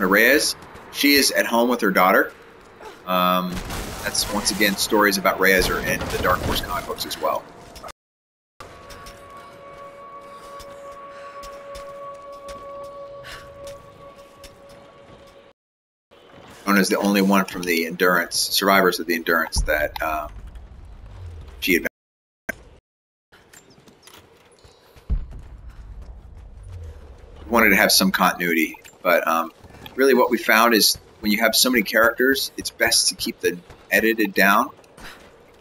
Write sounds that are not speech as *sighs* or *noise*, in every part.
Reyes. She is at home with her daughter. Um, that's once again stories about Reyes are in the Dark Horse comic books as well. Known as the only one from the Endurance survivors of the Endurance that um, she had. Wanted to have some continuity, but um, really what we found is when you have so many characters, it's best to keep them edited down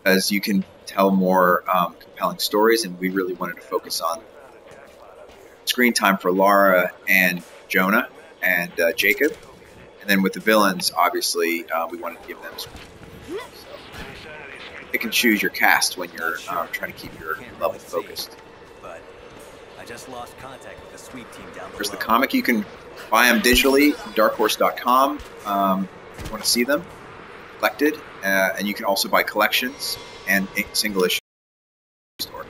as you can tell more um, compelling stories. And we really wanted to focus on screen time for Lara and Jonah and uh, Jacob. And then with the villains, obviously, uh, we wanted to give them. So you can choose your cast when you're uh, trying to keep your level focused. I just lost contact with the sweep team down below. There's the comic. You can buy them digitally, darkhorse.com. Um, if you want to see them collected, uh, and you can also buy collections and single issue store.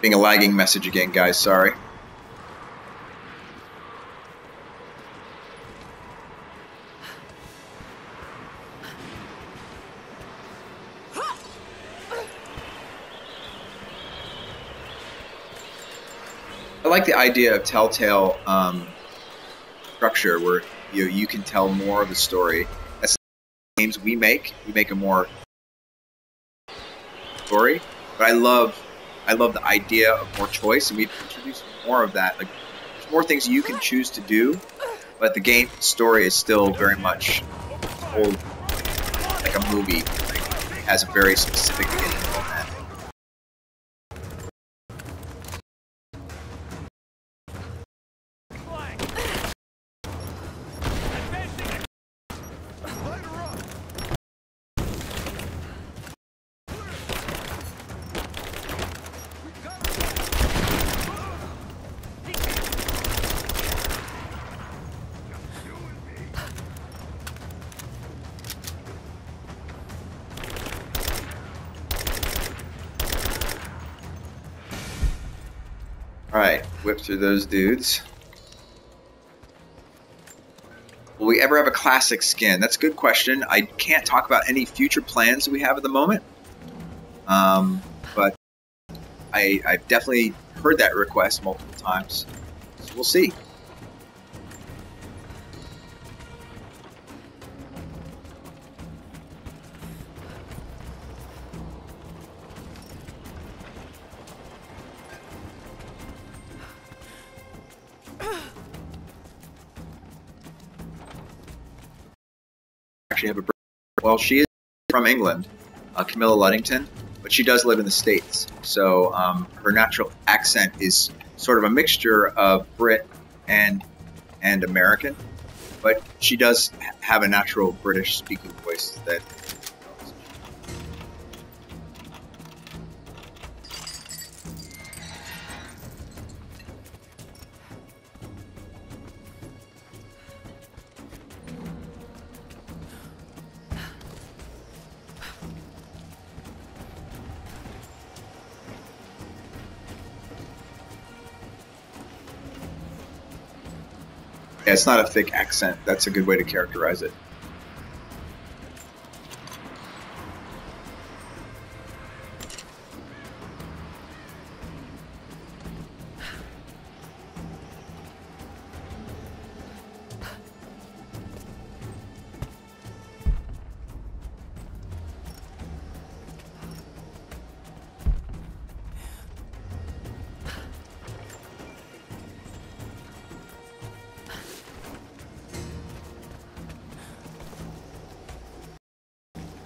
Being a lagging message again, guys. Sorry. Like the idea of telltale um, structure where you you can tell more of the story. As games we make, we make a more story. But I love I love the idea of more choice, and we've introduced more of that. Like there's more things you can choose to do, but the game story is still very much told like a movie. Like, has a very specific beginning, whip through those dudes. Will we ever have a classic skin? That's a good question. I can't talk about any future plans we have at the moment. Um, but I, I've definitely heard that request multiple times. So we'll see. Actually have a well she is from england uh, camilla luddington but she does live in the states. So um, her natural accent is sort of a mixture of brit and and american but she does have a natural british speaking voice that it's not a thick accent. That's a good way to characterize it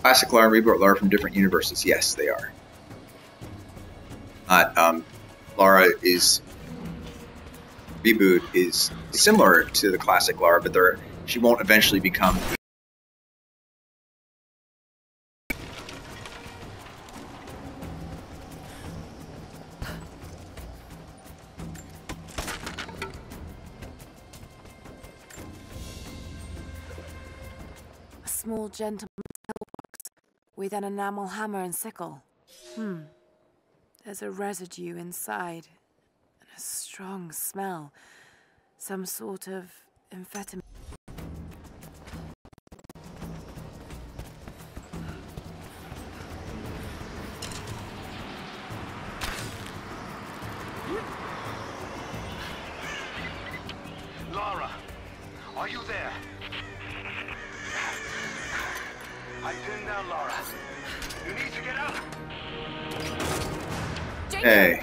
classic Lara and Reboot Lara from different universes. Yes, they are. Uh, um, Lara is reboot is similar to the classic Lara, but they're, she won't eventually become. A small gentleman's pillbox with an enamel hammer and sickle. Hmm. There's a residue inside, and a strong smell. Some sort of amphetamine. You need to get out. Hey,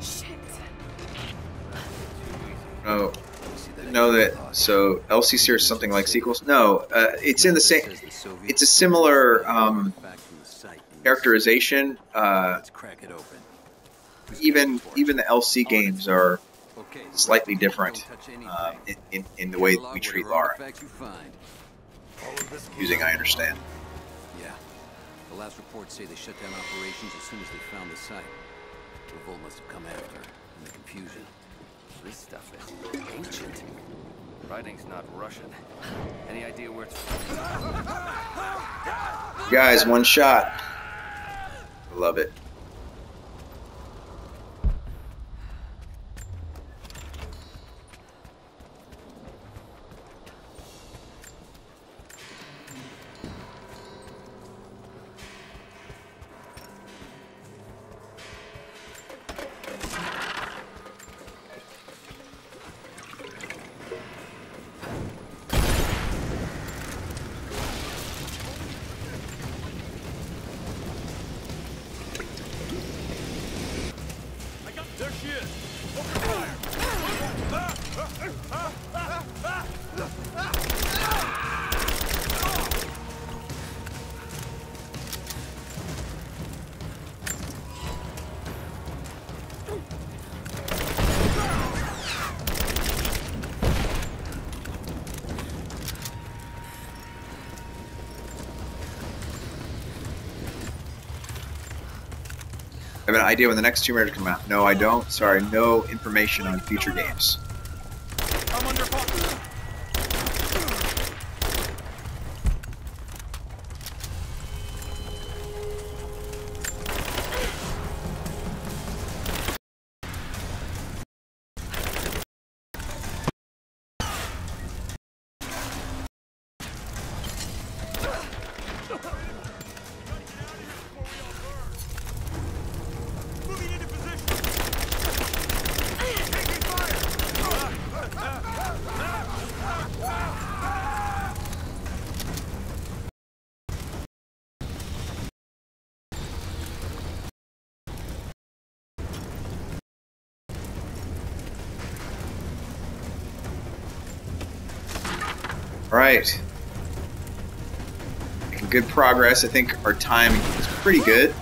Shit. oh, know that. So LCC or something like sequels? No, uh, it's in the same. It's a similar um, characterization. Uh, even even the LC games are slightly different uh, in, in, in the way we treat Lara. Using, I understand. Yeah. The last reports say they shut down operations as soon as they found the site. Revolt must have come after, in the confusion. This stuff is ancient. Writing's not Russian. Any idea where it's from? Guys, one shot. I love it. I have an idea when the next Tomb Raider come out. No, I don't. Sorry, no information on future games. All right. Making good progress. I think our time is pretty good.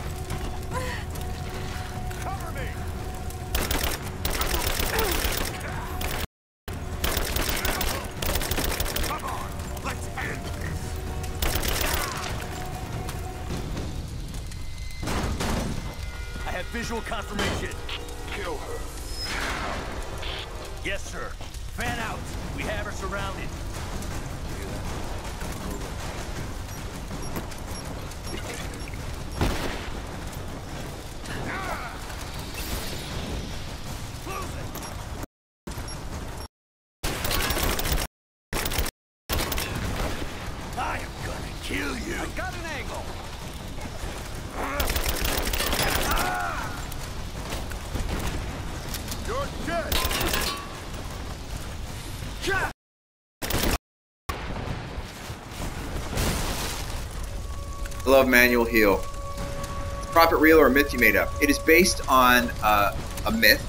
Love manual heal. Prophet real or a myth you made up? It is based on uh, a myth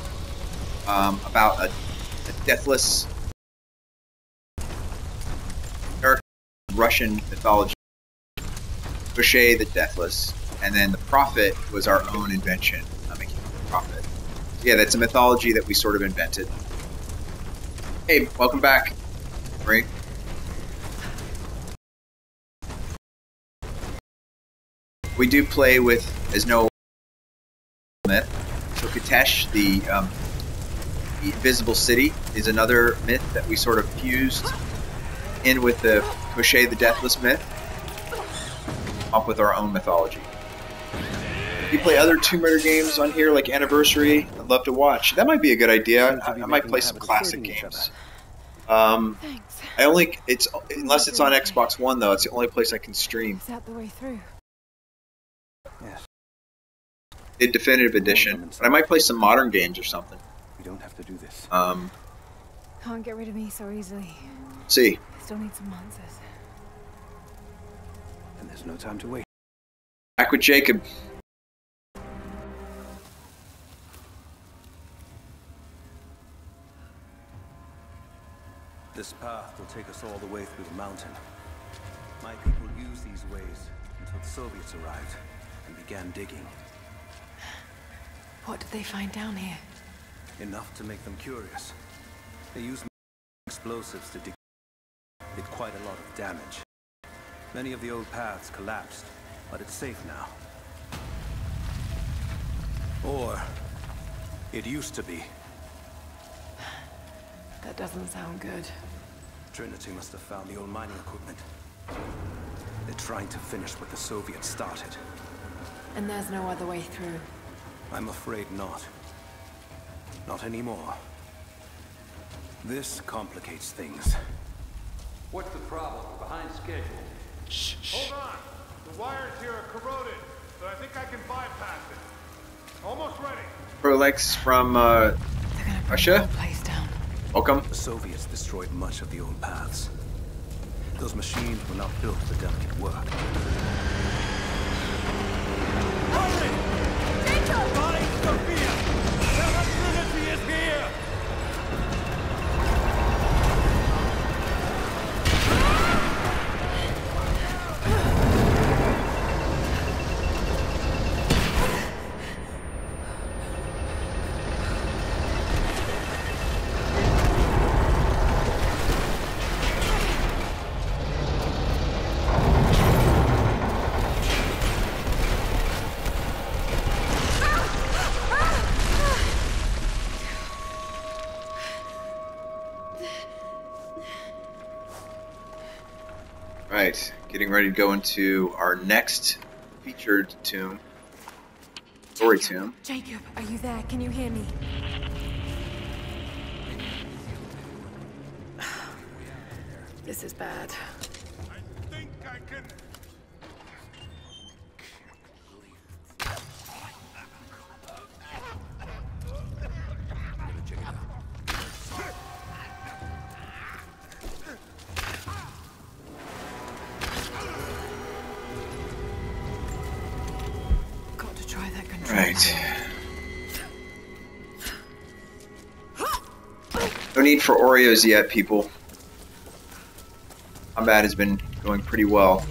um, about a, a deathless Russian mythology, Koschei the Deathless, and then the prophet was our own invention, making the prophet. Yeah, that's a mythology that we sort of invented. Hey, welcome back, Marie. We do play with as no myth. So Kitezh, the um, the invisible city, is another myth that we sort of fused in with the Koschei the Deathless myth. up with our own mythology. If you play other Tomb Raider games on here, like Anniversary, I'd love to watch. That might be a good idea. I, I might play some classic games. Um, Thanks. I only it's unless it's on Xbox One though. It's the only place I can stream. Is that the way through? The definitive edition, but I might play some modern games or something. we don't have to do this. Um, Can't get rid of me so easily. see, I Still need some answers. And there's no time to wait. back with Jacob. This path will take us all the way through the mountain. My people used these ways until the Soviets arrived and began digging. What did they find down here? Enough to make them curious. They used explosives to dig. Did quite a lot of damage. Many of the old paths collapsed, but it's safe now. Or it used to be. That doesn't sound good. Trinity must have found the old mining equipment. They're trying to finish what the Soviets started. And there's no other way through. I'm afraid not. Not anymore. This complicates things. What's the problem? We're behind schedule. Hold on. The wires here are corroded, but I think I can bypass it. Almost ready. Prolex from uh, They're gonna bring Russia? place down. welcome. The Soviets destroyed much of the old paths. Those machines were not built for delicate work. Right, getting ready to go into our next featured tomb, story tomb. Jacob, are you there? Can you hear me? This is bad. I think I can. No need for Oreos yet, people. Combat has been going pretty well.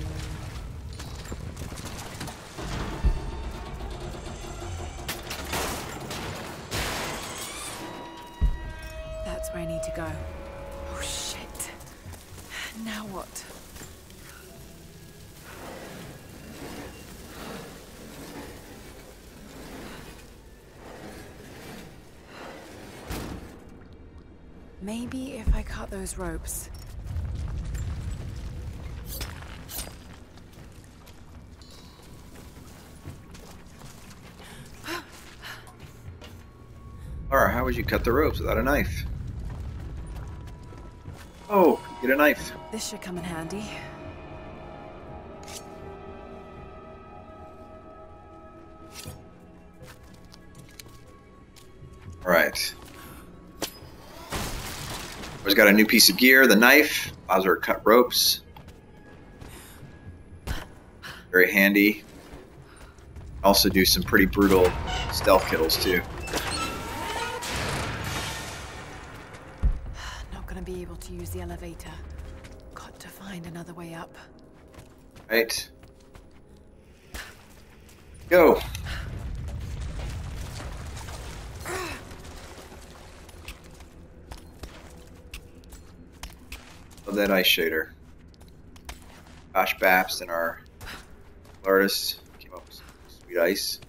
Maybe if I cut those ropes. Laura, how would you cut the ropes without a knife? Oh, get a knife. This should come in handy. Alright. Always got a new piece of gear, the knife. Allows her to cut ropes. Very handy. Also do some pretty brutal stealth kills too. *sighs* Not gonna be able to use the elevator. Got to find another way up. Right. Go. Love that ice shader. Josh Baps and our artist came up with some sweet ice.